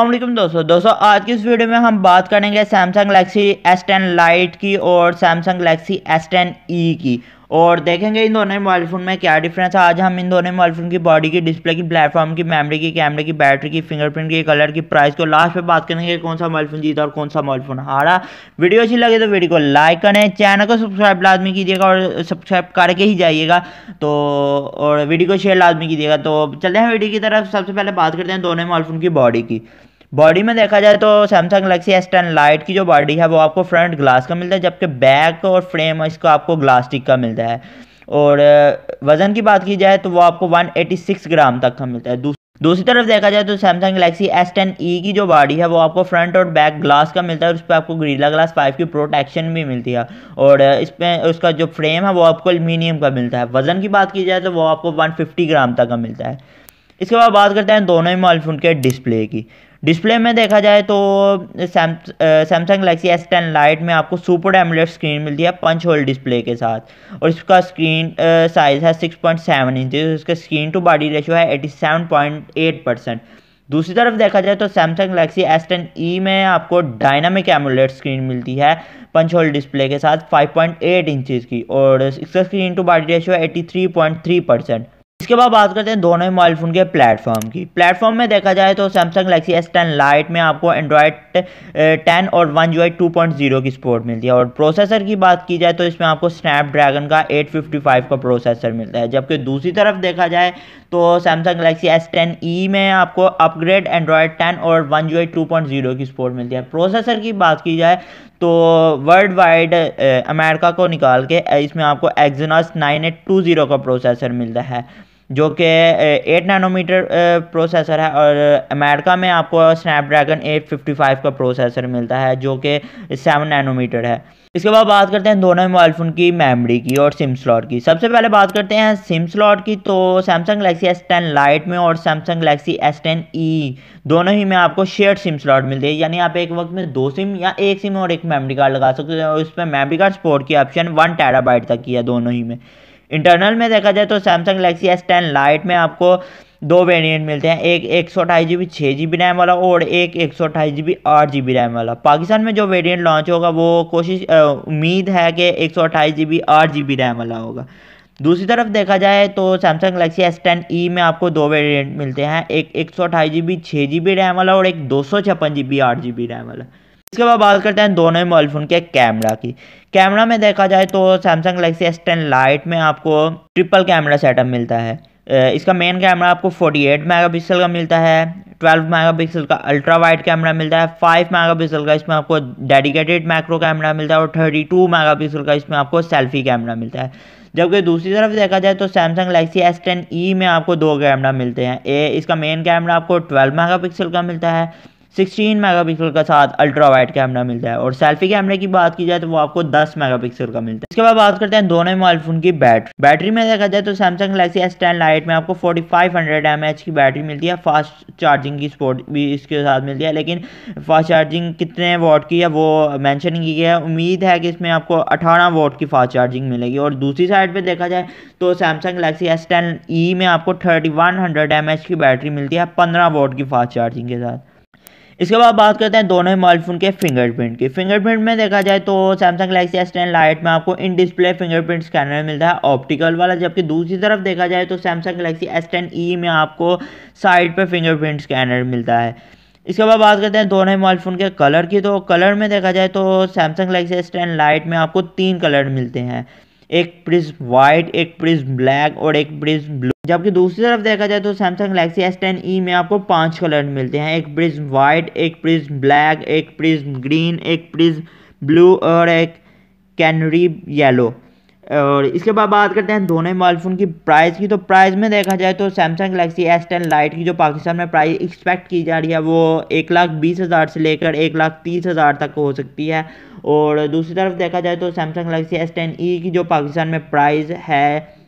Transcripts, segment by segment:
वालेकुम दोस्तों। दोस्तों, आज की इस वीडियो में हम बात करेंगे Samsung Galaxy S ten Lite की और Samsung Galaxy S ten E की। और देखेंगे इन दोनों मोबाइल फ़ोन में क्या डिफरेंस है। आज हम इन दोनों मोबाइल फ़ोन की बॉडी की डिस्प्ले की प्लेटफॉर्म की मेमोरी की कैमरे की बैटरी की फिंगरप्रिंट की कलर की प्राइस को लास्ट पे बात करेंगे कौन सा मोबाइल फ़ोन जीता और कौन सा मोबाइल फ़ोन हारा। वीडियो अच्छी लगे तो वीडियो को लाइक करें चैनल को सब्सक्राइब लाजमी कीजिएगा और सब्सक्राइब करके ही जाइएगा। तो और वीडियो को शेयर लाजमी कीजिएगा। तो चलते हैं वीडियो की तरफ़। सबसे पहले बात करते हैं दोनों मोबाइल फ़ोन की बॉडी की। बॉडी में देखा जाए तो Samsung Galaxy S ten Lite की जो बॉडी है, वो आपको फ्रंट ग्लास का मिलता है, जबकि बैक और फ्रेम इसको आपको ग्लास्टिक का मिलता है। और वज़न की बात की जाए तो वो आपको 186 ग्राम तक का मिलता है। दूसरी तरफ़ देखा जाए तो Samsung Galaxy S ten E की जो बॉडी है, वो आपको फ्रंट और बैक ग्लास का मिलता है, और उस पर आपको ग्रीला ग्लास फाइव की प्रोटेक्शन भी मिलती है। और इस पर उसका जो फ्रेम है, वो आपको एलमिनियम का मिलता है। वज़न की बात की जाए तो वो आपको 150 ग्राम तक का मिलता है। इसके बाद बात करते हैं दोनों ही मोबाइल फ़ोन के डिस्प्ले की। डिस्प्ले में देखा जाए तो Samsung Galaxy S ten Lite में आपको सुपर एमुलेट स्क्रीन मिलती है पंच होल डिस्प्ले के साथ। और इसका स्क्रीन साइज़ है सिक्स पॉइंट सेवन इंच इसका स्क्रीन टू बॉडी रेशो है eighty seven point eight percent दूसरी तरफ़ देखा जाए तो Samsung Galaxy S ten E में आपको डायनामिक एमुलेट स्क्रीन मिलती है पंच होल डिस्प्ले के साथ 5.8 इंचेस की। और इसका स्क्रीन टू बॉडी रेशो है 83.3 परसेंट इसके बाद बात करते हैं दोनों मोबाइल फ़ोन के प्लेटफॉर्म की। प्लेटफॉर्म में देखा जाए तो Samsung Galaxy S ten Lite में आपको एंड्रॉयड टेन और वन जो टू पॉइंट ज़ीरो की सपोर्ट मिलती है। और प्रोसेसर की बात की जाए तो इसमें आपको स्नैपड्रैगन का 855 का प्रोसेसर मिलता है। जबकि दूसरी तरफ़ देखा जाए तो Samsung Galaxy S ten E में आपको अपग्रेड एंड्रॉयड टेन और वन जो टू पॉइंट ज़ीरो की सपोर्ट मिलती है। प्रोसेसर की बात की जाए तो वर्ल्ड वाइड अमेरिका को निकाल के इसमें आपको Exynos nine eight two zero का प्रोसेसर मिलता है। जो कि एट नैनोमीटर प्रोसेसर है और अमेरिका में आपको स्नैपड्रैगन 855 का प्रोसेसर मिलता है जो कि सेवन नैनोमीटर है। इसके बाद बात करते हैं दोनों मोबाइल फ़ोन की मेमोरी की और सिम स्लॉट की। सबसे पहले बात करते हैं सिम स्लॉट की तो Samsung Galaxy S ten Lite में और Samsung Galaxy S ten E दोनों ही में आपको शेयर सिम स्लॉट मिलते हैं, यानी आप एक वक्त में दो सिम या एक सिम और एक मेमोरी कार्ड लगा सकते हैं। उसमें मेमोरी कार्ड सपोर्ट की ऑप्शन वन टेराबाइट तक की है दोनों ही में। इंटरनल में देखा जाए तो Samsung Galaxy S ten Lite में आपको दो वेरिएंट मिलते हैं। एक एक सौ अठाईस जी बी छः जी बी रैम वाला और एक एक सौ अठाईस जी बी आठ जी बी रैम वाला। पाकिस्तान में जो वेरिएंट लॉन्च होगा, वो कोशिश उम्मीद है कि एक सौ अठाईस जी बी आठ जी बी रैम वाला होगा। दूसरी तरफ़ देखा जाए तो Samsung Galaxy S ten E में आपको दो वेरिएंट मिलते हैं। एक एक सौ अठाईस जी बी छः जी बी रैम वाला और एक दो सौ छप्पन जी बी आठ जी बी रैम वाला। इसके बाद बात करते हैं दोनों ही मोबाइल फ़ोन के कैमरा की। कैमरा में देखा जाए तो Samsung Galaxy S ten Lite में आपको ट्रिपल कैमरा सेटअप मिलता है। इसका मेन कैमरा आपको 48 मेगापिक्सल का मिलता है 12 मेगापिक्सल का अल्ट्रा वाइड कैमरा मिलता है 5 मेगापिक्सल का इसमें आपको डेडिकेटेड मैक्रो कैमरा मिलता है और 32 मेगापिक्सल का इसमें आपको सेल्फी कैमरा मिलता है। जबकि दूसरी तरफ़ देखा जाए तो Samsung Galaxy S ten E में आपको दो कैमरा मिलते हैं। ए, इसका मेन कैमरा आपको 12 मेगापिक्सल का मिलता है 16 मेगापिक्सल का साथ अल्ट्रा वाइड कैमरा मिलता है और सेल्फी कैमरे की बात की जाए तो वो आपको 10 मेगापिक्सल का मिलता है। इसके बाद बात करते हैं दोनों मोबाइल फ़ोन की बैटरी। बैटरी में देखा जाए तो Samsung Galaxy S ten Lite में आपको 4500 फाइव की बैटरी मिलती है फास्ट चार्जिंग की स्पोर्ट भी इसके साथ मिलती है, लेकिन फास्ट चार्जिंग कितने वोट की है वो मैंशन की गई है। उम्मीद है कि इसमें आपको अठारह वोट की फास्ट चार्जिंग मिलेगी। और दूसरी साइड पर देखा जाए तो Samsung Galaxy S ten E में आपको thirty one hundred M H की बैटरी मिलती है, पंद्रह वोट की फास्ट चार्जिंग के साथ। इसके बाद बात करते हैं दोनों ही मोबाइल फ़ोन के फिंगरप्रिंट की। फिंगरप्रिंट में देखा जाए तो Samsung Galaxy S ten Lite में आपको इन डिस्प्ले फिंगरप्रिंट स्कैनर मिलता है ऑप्टिकल वाला। जबकि दूसरी तरफ़ देखा जाए तो Samsung Galaxy S ten E में आपको साइड पर फिंगरप्रिंट स्कैनर मिलता है। इसके बाद बात करते हैं दोनों ही मोबाइल फ़ोन के कलर की। तो कलर में देखा जाए तो Samsung Galaxy S ten Lite में आपको तीन कलर मिलते हैं। एक प्रिज्म वाइट एक प्रिज्म ब्लैक और एक प्रिज्म ब्लू जबकि दूसरी तरफ़ देखा जाए तो Samsung Galaxy S ten E में आपको पाँच कलर मिलते हैं। एक प्रिज्म वाइट एक प्रिज्म ब्लैक एक प्रिज्म ग्रीन एक प्रिज्म ब्लू और एक कैनरी येलो और इसके बाद बात करते हैं दोनों मोबाइल फ़ोन की प्राइस की। तो प्राइस में देखा जाए तो Samsung Galaxy S ten Lite की जो पाकिस्तान में प्राइस एक्सपेक्ट की जा रही है, वो एक लाख बीस हज़ार से लेकर एक लाख तीस हज़ार तक हो सकती है। और दूसरी तरफ़ देखा जाए तो Samsung Galaxy S ten E की जो पाकिस्तान में प्राइस है,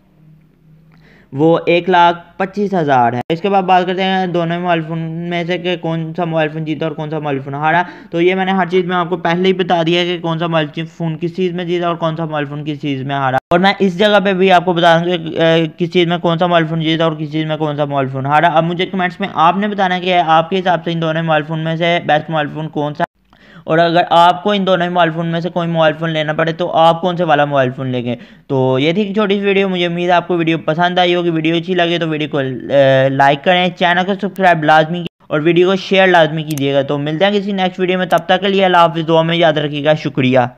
वो एक लाख पच्चीस हज़ार है। इसके बाद बात करते हैं दोनों मोबाइल फ़ोन में से कि कौन सा मोबाइल फ़ोन जीता और कौन सा मोबाइल फ़ोन हारा। तो ये मैंने हर चीज़ में आपको पहले ही बता दिया कि कौन सा मोबाइल फ़ोन किस चीज़ में जीता और कौन सा मोबाइल फ़ोन किस चीज़ में हारा। और मैं इस जगह पे भी आपको बता दूँ कि किस चीज़ में कौन सा मोबाइल फ़ोन जीता और किस चीज़ में कौन सा मोबाइल फ़ोन हारा। अब मुझे कमेंट्स में आपने बताना कि आपके हिसाब से इन दोनों मोबाइल फ़ोन में से बेस्ट मोबाइल फ़ोन कौन सा और अगर आपको इन दोनों ही मोबाइल फ़ोन में से कोई मोबाइल फ़ोन लेना पड़े तो आप कौन से वाला मोबाइल फ़ोन लेंगे? तो ये थी छोटी सी वीडियो मुझे उम्मीद है आपको वीडियो पसंद आई होगी। वीडियो अच्छी लगे तो वीडियो को लाइक करें चैनल को सब्सक्राइब लाजमी और वीडियो को शेयर लाजमी कीजिएगा। तो मिलते हैं किसी नेक्स्ट वीडियो में, तब तक के लिए अल्लाह हाफिज़, दुआ में याद रखिएगा, शुक्रिया।